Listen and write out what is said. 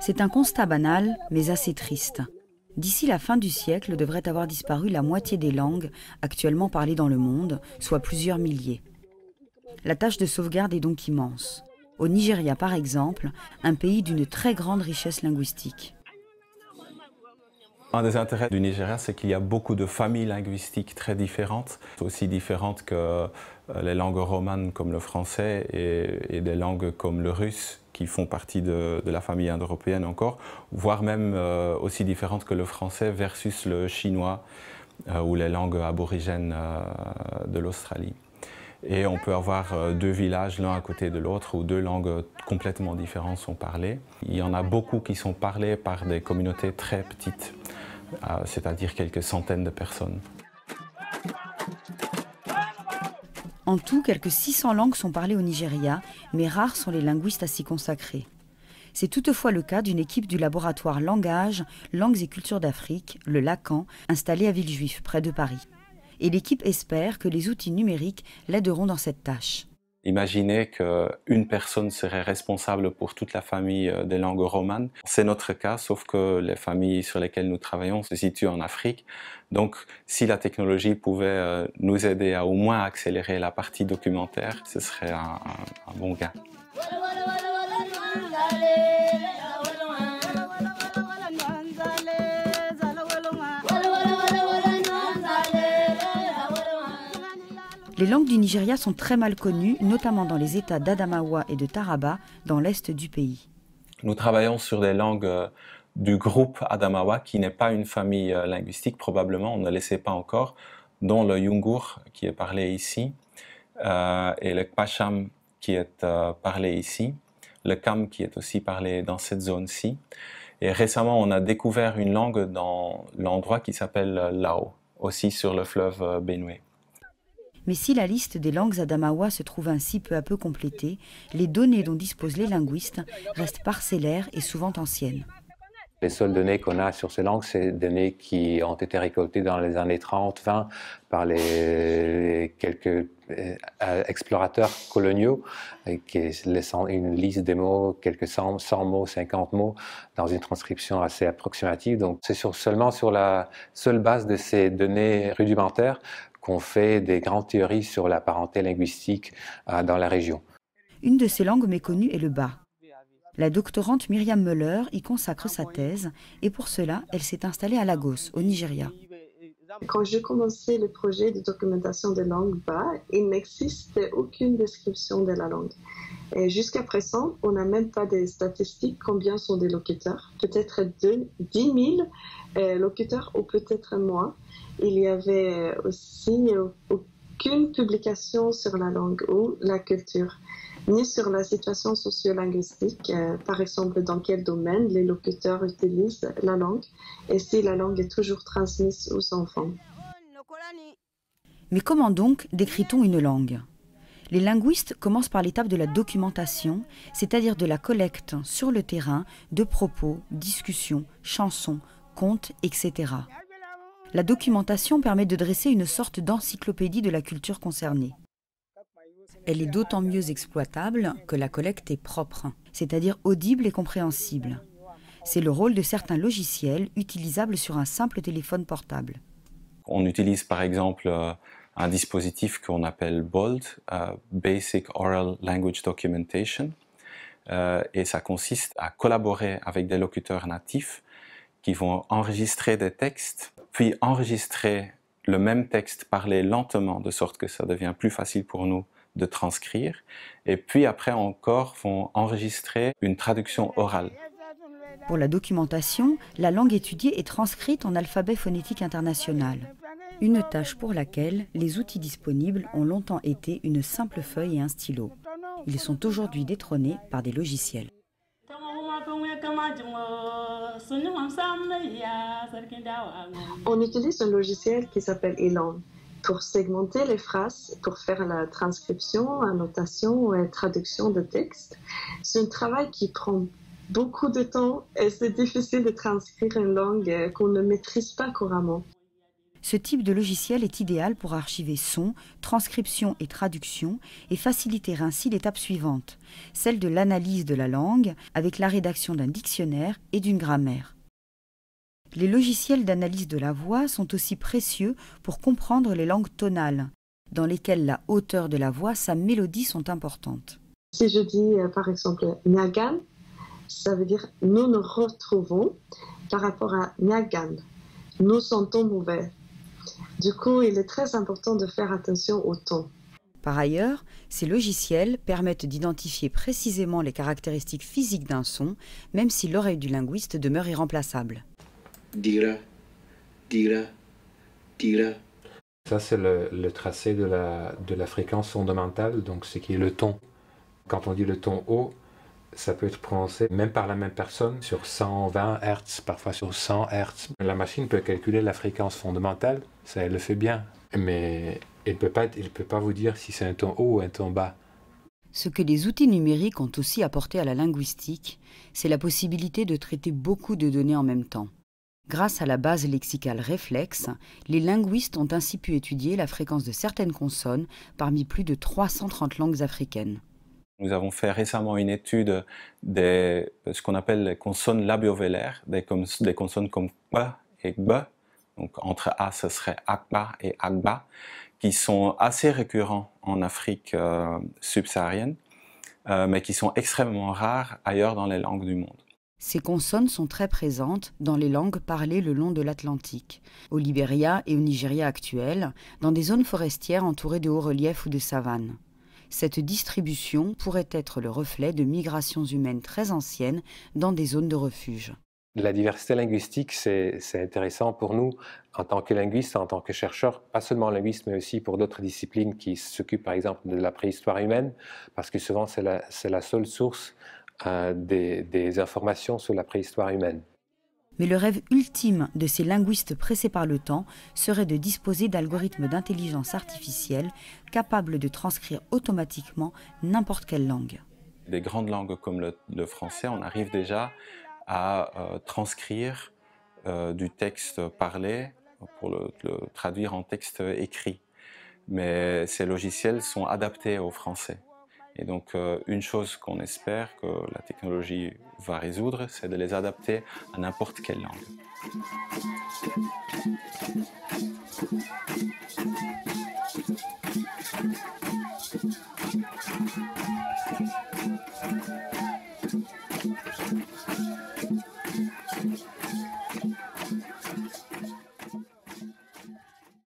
C'est un constat banal, mais assez triste. D'ici la fin du siècle devrait avoir disparu la moitié des langues actuellement parlées dans le monde, soit plusieurs milliers. La tâche de sauvegarde est donc immense. Au Nigeria, par exemple, un pays d'une très grande richesse linguistique. Un des intérêts du Nigeria, c'est qu'il y a beaucoup de familles linguistiques très différentes, aussi différentes que euh, les langues romanes comme le français et, des langues comme le russe qui font partie de, la famille indo-européenne encore, voire même euh, aussi différentes que le français versus le chinois euh, ou les langues aborigènes de l'Australie. Et on peut avoir deux villages l'un à côté de l'autre où deux langues complètement différentes sont parlées. Il y en a beaucoup qui sont parlées par des communautés très petites c'est-à-dire quelques centaines de personnes. En tout, quelques 600 langues sont parlées au Nigeria, mais rares sont les linguistes à s'y consacrer. C'est toutefois le cas d'une équipe du laboratoire Langage, Langues et Cultures d'Afrique, le LACAN, installé à Villejuif, près de Paris. Et l'équipe espère que les outils numériques l'aideront dans cette tâche. Imaginez qu'une personne serait responsable pour toute la famille euh, des langues romanes. C'est notre cas, sauf que les familles sur lesquelles nous travaillons se situent en Afrique. Donc, si la technologie pouvait euh, nous aider à au moins accélérer la partie documentaire, ce serait un, un bon gain. Les langues du Nigeria sont très mal connues, notamment dans les États d'Adamawa et de Taraba, dans l'est du pays. Nous travaillons sur des langues euh, du groupe Adamawa, qui n'est pas une famille euh, linguistique, probablement, on ne le sait pas encore, dont le Yungur, qui est parlé ici, euh, et le Kpacham, qui est parlé ici, le Kam, qui est aussi parlé dans cette zone-ci. Et récemment, on a découvert une langue dans l'endroit qui s'appelle Lao, aussi sur le fleuve Benue. Mais si la liste des langues adamawa se trouve ainsi peu à peu complétée, les données dont disposent les linguistes restent parcellaires et souvent anciennes. Les seules données qu'on a sur ces langues, c'est des données qui ont été récoltées dans les années 30-20 par les quelques euh, explorateurs coloniaux qui laissent une liste des mots, quelques 100, 100, mots, 50 mots, dans une transcription assez approximative. Donc c'est seulement sur la seule base de ces données rudimentaires qu'on fait des grandes théories sur la parenté linguistique euh, dans la région. Une de ces langues méconnues est le bas. La doctorante Myriam Muller y consacre sa thèse et pour cela, elle s'est installée à Lagos, au Nigeria. Quand j'ai commencé le projet de documentation des langues bas, il n'existait aucune description de la langue. Et jusqu'à présent, on n'a même pas de statistiques combien sont des locuteurs. Peut-être 10 000 euh, locuteurs ou peut-être moins. Il y avait aussi aucune publication sur la langue ou la culture, ni sur la situation sociolinguistique, euh, par exemple dans quel domaine les locuteurs utilisent la langue et si la langue est toujours transmise aux enfants. Mais comment donc décrit-on une langue? Les linguistes commencent par l'étape de la documentation, c'est-à-dire de la collecte sur le terrain de propos, discussions, chansons, contes, etc. La documentation permet de dresser une sorte d'encyclopédie de la culture concernée. Elle est d'autant mieux exploitable que la collecte est propre, c'est-à-dire audible et compréhensible. C'est le rôle de certains logiciels utilisables sur un simple téléphone portable. On utilise par exemple euh, un dispositif qu'on appelle BOLD, euh, Basic Oral Language Documentation, euh, et ça consiste à collaborer avec des locuteurs natifs qui vont enregistrer des textes puis enregistrer le même texte parlé lentement, de sorte que ça devient plus facile pour nous de transcrire, et puis après encore vont enregistrer une traduction orale. Pour la documentation, la langue étudiée est transcrite en alphabet phonétique international, une tâche pour laquelle les outils disponibles ont longtemps été une simple feuille et un stylo. Ils sont aujourd'hui détrônés par des logiciels. On utilise un logiciel qui s'appelle Elon pour segmenter les phrases, pour faire la transcription, annotation et traduction de texte. C'est un travail qui prend beaucoup de temps et c'est difficile de transcrire une langue qu'on ne maîtrise pas couramment. Ce type de logiciel est idéal pour archiver son, transcription et traduction et faciliter ainsi l'étape suivante, celle de l'analyse de la langue avec la rédaction d'un dictionnaire et d'une grammaire. Les logiciels d'analyse de la voix sont aussi précieux pour comprendre les langues tonales, dans lesquelles la hauteur de la voix, sa mélodie sont importantes. Si je dis euh, par exemple Nyagan, ça veut dire nous nous retrouvons par rapport à Nyagan. Nous sentons mauvais. Du coup, il est très important de faire attention au ton. Par ailleurs, ces logiciels permettent d'identifier précisément les caractéristiques physiques d'un son, même si l'oreille du linguiste demeure irremplaçable. Dira, dira, dira. Ça, c'est le, tracé de la, de la fréquence fondamentale, donc ce qui est le ton. Quand on dit le ton haut, ça peut être prononcé même par la même personne sur 120 Hz, parfois sur 100 Hz. La machine peut calculer la fréquence fondamentale, ça elle le fait bien, mais elle ne peut, pas, peut pas vous dire si c'est un ton haut ou un ton bas. Ce que les outils numériques ont aussi apporté à la linguistique, c'est la possibilité de traiter beaucoup de données en même temps. Grâce à la base lexicale réflexe, les linguistes ont ainsi pu étudier la fréquence de certaines consonnes parmi plus de 330 langues africaines. Nous avons fait récemment une étude de ce qu'on appelle les consonnes labiovélaires, des, des consonnes comme B et B, donc entre A ce serait Akba et Agba, qui sont assez récurrents en Afrique euh, subsaharienne, euh, mais qui sont extrêmement rares ailleurs dans les langues du monde. Ces consonnes sont très présentes dans les langues parlées le long de l'Atlantique, au Libéria et au Nigeria actuel, dans des zones forestières entourées de hauts reliefs ou de savanes. Cette distribution pourrait être le reflet de migrations humaines très anciennes dans des zones de refuge. La diversité linguistique, c'est intéressant pour nous en tant que linguistes, en tant que chercheurs, pas seulement linguistes, mais aussi pour d'autres disciplines qui s'occupent par exemple de la préhistoire humaine, parce que souvent c'est la, la, seule source euh, des, informations sur la préhistoire humaine. Mais le rêve ultime de ces linguistes pressés par le temps serait de disposer d'algorithmes d'intelligence artificielle capables de transcrire automatiquement n'importe quelle langue. Des grandes langues comme le, français, on arrive déjà à euh, transcrire euh, du texte parlé pour le, traduire en texte écrit. Mais ces logiciels sont adaptés au français. Et donc, euh, une chose qu'on espère que la technologie va résoudre, c'est de les adapter à n'importe quelle langue.